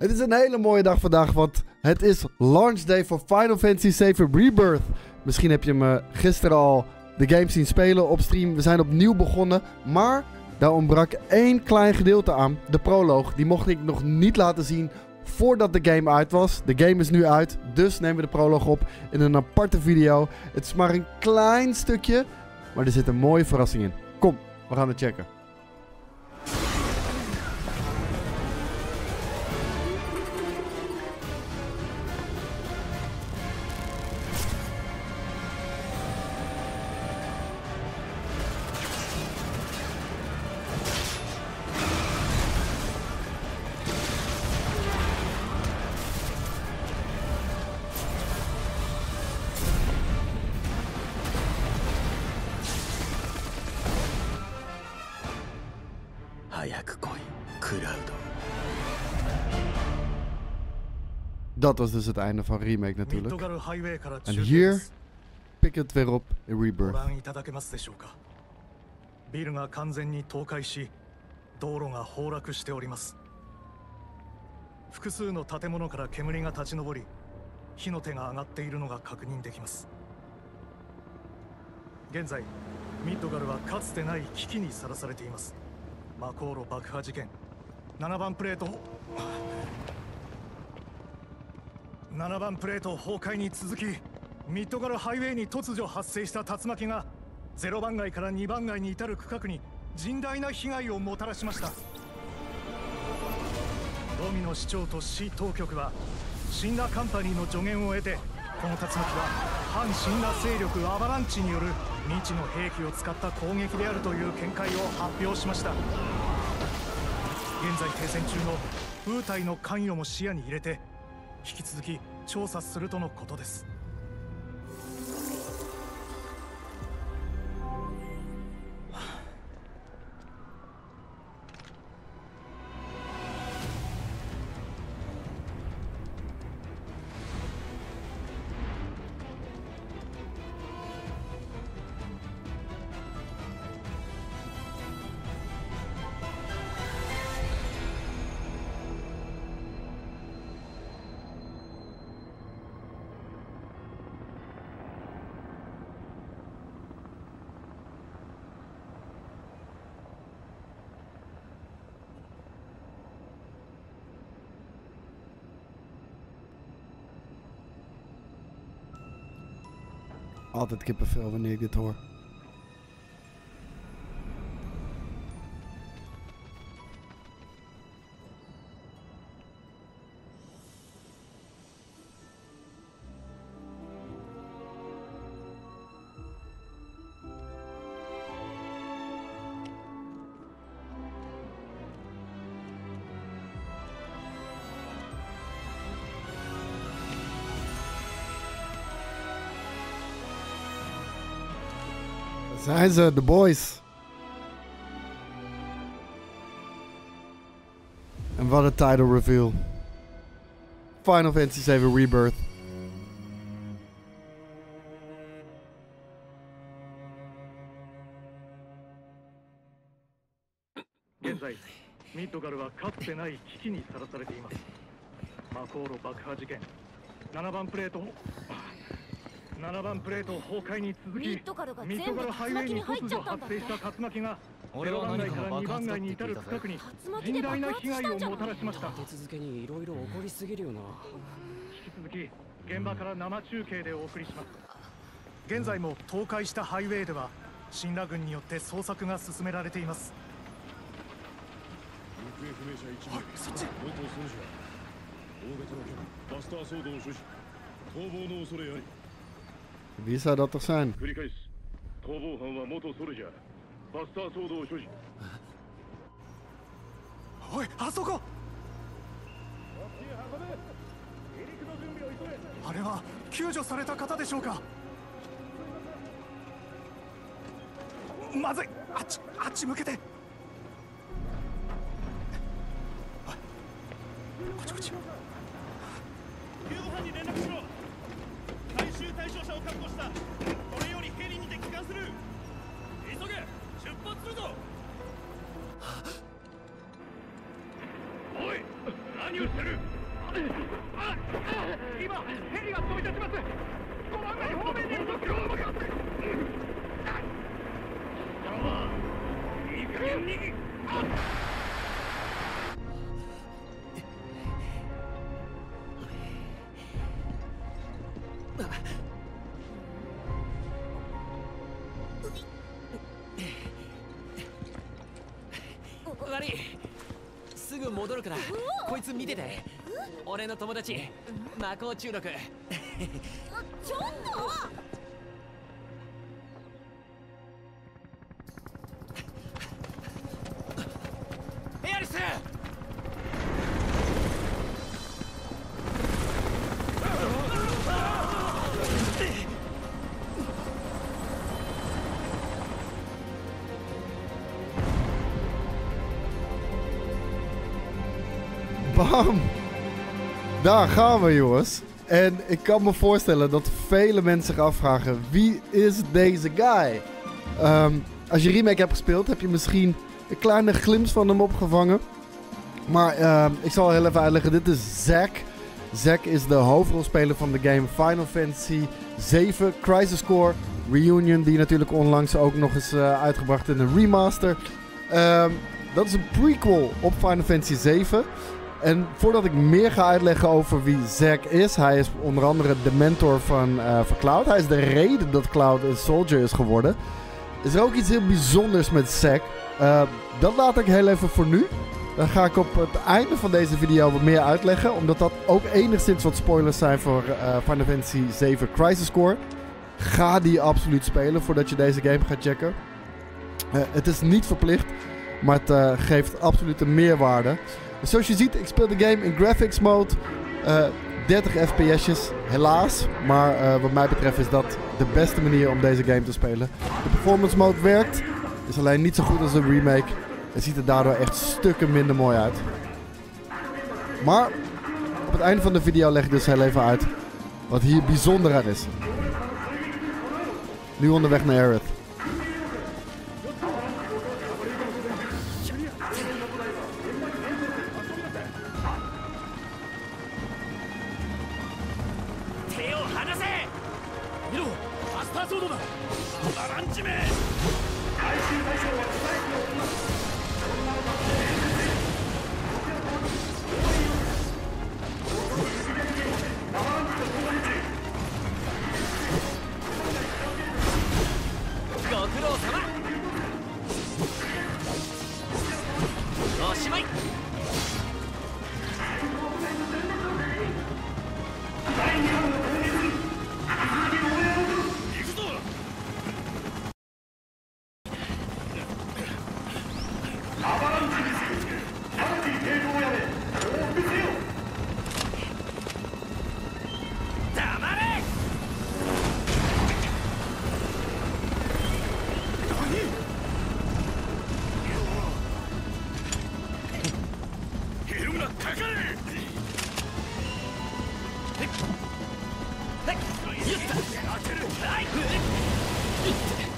Het is een hele mooie dag vandaag, want het is launch day voor Final Fantasy VII Rebirth. Misschien heb je me gisteren al de game zien spelen op stream. We zijn opnieuw begonnen, maar daar ontbrak één klein gedeelte aan. De proloog, die mocht ik nog niet laten zien voordat de game uit was. De game is nu uit, dus nemen we de proloog op in een aparte video. Het is maar een klein stukje, maar er zit een mooie verrassing in. Kom, we gaan het checken. 早く来い。クラウド。Dat was dus het einde van Remake natuurlijk. En hier pik het weer op in ご Rebirth. ビルが完全に倒壊し道路が崩落しております。複数の建物から煙が立ち上り火の手が上がっているのが確認できます。現在ミッドガルはかつてない危機にさらされていますマコーロ爆破事件。7番プレート7番プレート崩壊に続きミッドガルハイウェイに突如発生した竜巻が0番街から2番街に至る区画に甚大な被害をもたらしました。ドミノ市長と市当局はシンナカンパニーの助言を得てこの竜巻は反シンナ勢力アバランチによる未知の兵器を使った攻撃であるという見解を発表しました。現在停戦中のウータイの関与も視野に入れて引き続き調査するとのことです。Altijd kippenvel wanneer ik dit hoor. Zijn ze, de boys. En wat een title reveal. Final Fantasy VII Rebirth. 現在ミッドガルはかつてない危機にさらされていますマコーロ爆破事件7番プレート7番プレート崩壊に続きミッドガルがミッ全部ドガルハイウェイに突如ちゃったんだって。発生した竜巻が俺は0番街何かのから2番爆発だって言街に至るってに甚大な被害をもしたらしました。立て続けにいろいろ起こりすぎるよな。引き続き現場から生中継でお送りします。現在も倒壊したハイウェイでは神羅軍によって捜索が進められています。行方不明者1名そっち。元ソルジャー大型の剣バスターソードを所持。逃亡の恐れあり Wie zou dat toch zijn? 繰り返す逃亡犯は元ソルジャーバスターソードを所持おいあそこあれは救助された方でしょうかまずいあっちあっち向けておいこっちこっち 傷者を確保した。これよりヘリにて帰還する。急げ。出発するぞ。おい何をしてる。今ヘリが飛び立ちます。ご案内方面に戻るからこいつ見てて。俺の友達魔法中毒。ちょっと！エアリス Daar gaan we, jongens. En ik kan me voorstellen dat vele mensen zich afvragen: wie is deze guy? Ehm, als je remake hebt gespeeld, heb je misschien een kleine glimp van hem opgevangen. Maar ehm, ik zal heel even uitleggen: dit is Zack. Zack is de hoofdrolspeler van de game Final Fantasy 7 Crisis Core Reunion, die natuurlijk onlangs ook nog eens eh, uitgebracht in een remaster. Ehm, dat is een prequel op Final Fantasy 7. En voordat ik meer ga uitleggen over wie Zack is, hij is onder andere de mentor van, eh, van Cloud. Hij is de reden dat Cloud een soldier is geworden. Is er ook iets heel bijzonders met Zack? Eh, dat laat ik heel even voor nu. Dan ga ik op het einde van deze video wat meer uitleggen. Omdat dat ook enigszins wat spoilers zijn voor eh, Final Fantasy 7 Crisis Core. Ga die absoluut spelen voordat je deze game gaat checken. Het is niet verplicht, maar het geeft absoluut een meerwaarde. Dus zoals je ziet, ik speel de game in graphics mode. eh, 30 fps'jes, helaas. Maar eh, wat mij betreft is dat de beste manier om deze game te spelen. De performance mode werkt, is alleen niet zo goed als de remake. Het ziet er daardoor echt stukken minder mooi uit. Maar op het einde van de video leg ik dus heel even uit wat hier bijzonder aan is. Nu onderweg naar Aerith. かかれ当てる。ライフ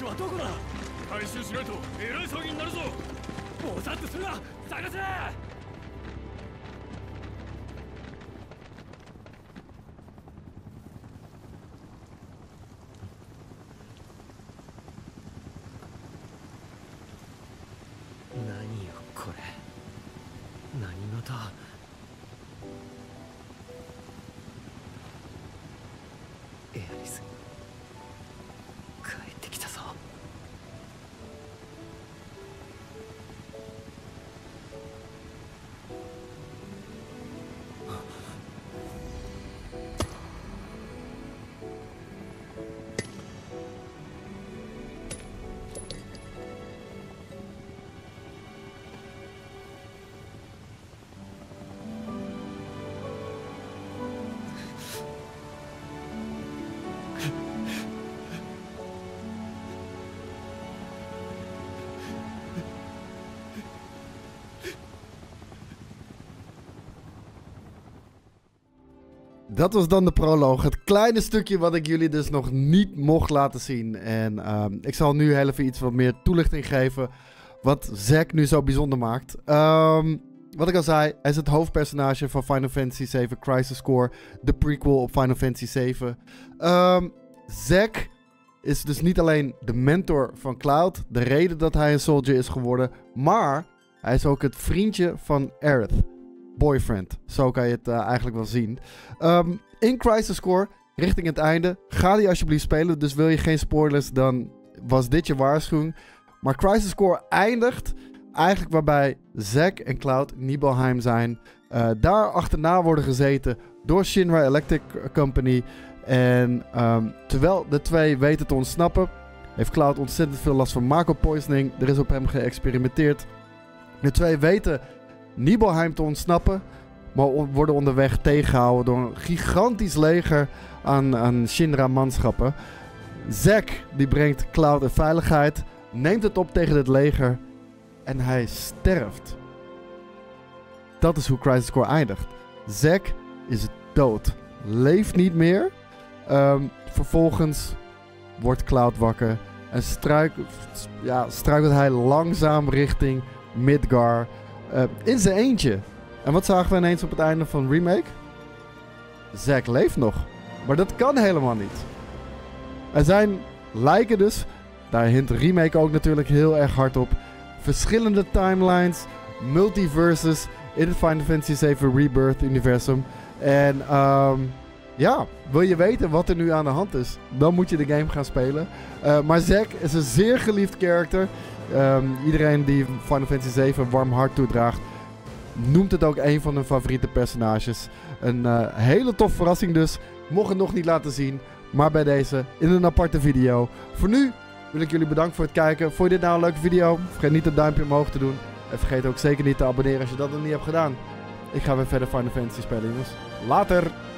古代種はどこだ?回収しないとえらい騒ぎになるぞ。ぼさっとするな。探せ!エアリス。Dat was dan de proloog. Het kleine stukje wat ik jullie dus nog niet mocht laten zien. En ehm, ik zal nu heel even iets wat meer toelichting geven. Wat Zack nu zo bijzonder maakt. Ehm, wat ik al zei, hij is het hoofdpersonage van Final Fantasy VII Crisis Core. De prequel op Final Fantasy VII. Um, Zack is dus niet alleen de mentor van Cloud. De reden dat hij een soldier is geworden. Maar hij is ook het vriendje van Aerith boyfriend. Zo kan je het uh, eigenlijk wel zien. Um, in Crisis Core, richting het einde, ga die alsjeblieft spelen. Dus wil je geen spoilers, dan was dit je waarschuwing. Maar Crisis Core eindigt eigenlijk waarbij Zack en Cloud Nibelheim zijn. Uh, daar achterna worden gezeten door Shinra Electric Company. En um, terwijl de twee weten te ontsnappen, heeft Cloud ontzettend veel last van Marco Poisoning. Er is op hem geëxperimenteerd. De twee weten Nibelheim te ontsnappen. Maar worden onderweg tegengehouden door een gigantisch leger aan, aan Shinra-manschappen. Zack die brengt Cloud in veiligheid, neemt het op tegen het leger en hij sterft. Dat is hoe Crisis Core eindigt. Zack is dood, leeft niet meer. Um, vervolgens wordt Cloud wakker en struik, ja, struikelt hij langzaam richting Midgar. Uh, in zijn eentje. En wat zagen we ineens op het einde van Remake? Zack leeft nog. Maar dat kan helemaal niet. Er zijn lijken dus, daar hint Remake ook natuurlijk heel erg hard op. Verschillende timelines, multiverses in het Final Fantasy VII Rebirth universum. En um, ja, wil je weten wat er nu aan de hand is, dan moet je de game gaan spelen. Uh, maar Zack is een zeer geliefd character. Um, iedereen die Final Fantasy 7 een warm hart toedraagt, noemt het ook een van hun favoriete personages. Een uh, hele tof verrassing dus. Mocht het nog niet laten zien, maar bij deze in een aparte video. Voor nu wil ik jullie bedanken voor het kijken. Vond je dit nou een leuke video? Vergeet niet het duimpje omhoog te doen. En vergeet ook zeker niet te abonneren als je dat nog niet hebt gedaan. Ik ga weer verder Final Fantasy spelen jongens. Later!